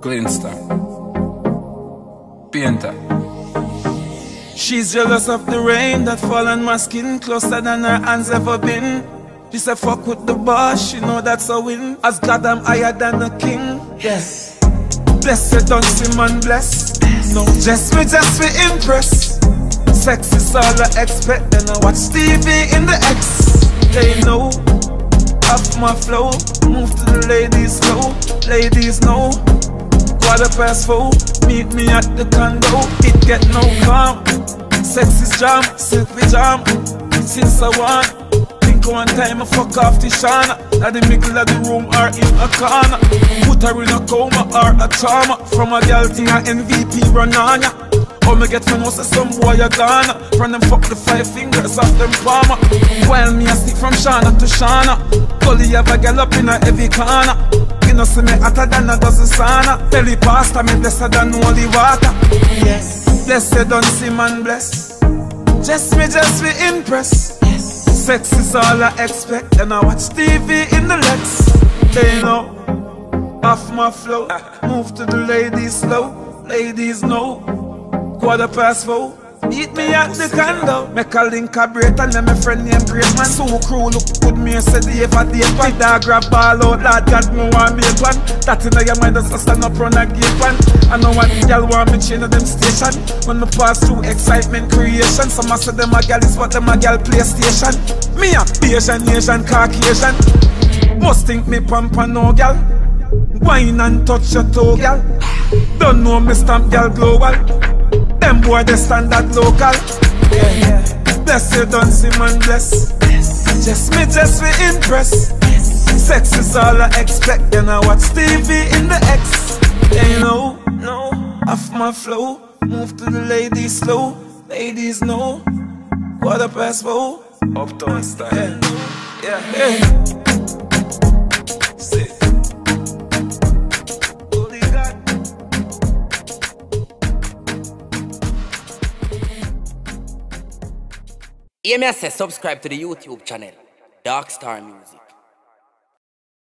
Glinster. Painter. She's jealous of the rain that fall on my skin closer than her hands ever been. She said fuck with the boss, she know that's a win. As God I'm higher than a king. Yes. Blessed don't see man bless. No, just me, just me impress. Sex is all I expect, then I watch TV in the X. They know, off my flow, move to the ladies slow. Ladies know, quarter past four, meet me at the condo. It get no calm, sex is jam, silky jam. Since I want, think one time I fuck off the shana. At the middle of the room or in a corner. Put her in a coma or a trauma. From a girl thing a MVP run on ya. How me get know say some boy a gone From them fuck the five fingers off them palmer While me a stick from Shana to Shana Gully have a girl up in a heavy corner Know see me hotter than a dozen sauna Belly pasta me blessed than holy water. Yes. Blessed don't see man bless. Just me just me impress. Sex is all I expect. And I watch TV in the Lex. They know off my flow. Move to the ladies slow. Ladies know. Quarter past four. Meet me at the condo. Make a link a break and then my friend named Great Man. So crew look good me and said the ever date one. Dog grab ball out, lad God me want make one. That in your mind just stand up run a gate one. I know what girl want me change them station. When me pass through excitement creation. Some a say them a gal is what them a gal PlayStation. Me a Asian, Asian, Caucasian. Must think me pamper no gal. Wine and touch your toe, gal. Don't know me stamp gal global. Them boy they standard local. Yeah, yeah. Bless you, don't see man bless. Just me, just me impress. Sex is all I expect. Then I watch TV in the X. They know, no, off my flow. Move to the ladies slow. Ladies know. Quarter past four. Uptown style. Yeah, yeah. Sick. Hear me I say subscribe to the YouTube channel, Darkstar Musiq.